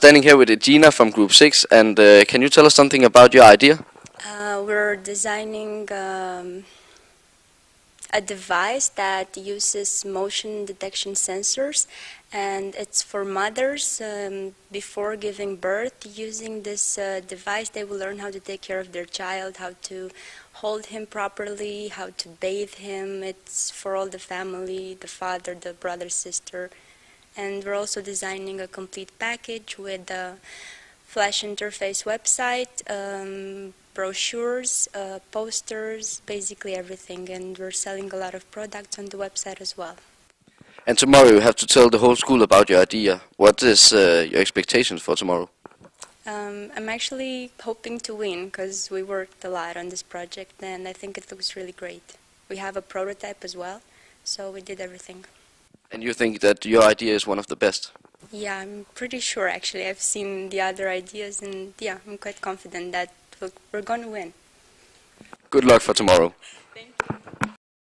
standing here with Gina from Group 6, and uh, can you tell us something about your idea? Uh, we're designing um, a device that uses motion detection sensors, and it's for mothers um, before giving birth. Using this uh, device, they will learn how to take care of their child, how to hold him properly, how to bathe him. It's for all the family, the father, the brother, sister. And we're also designing a complete package with a flash interface website, um, brochures, uh, posters, basically everything. And we're selling a lot of products on the website as well. And tomorrow you have to tell the whole school about your idea. What is uh, your expectations for tomorrow? Um, I'm actually hoping to win because we worked a lot on this project and I think it looks really great. We have a prototype as well, so we did everything. And you think that your idea is one of the best? Yeah, I'm pretty sure actually. I've seen the other ideas and yeah, I'm quite confident that we're going to win. Good luck for tomorrow.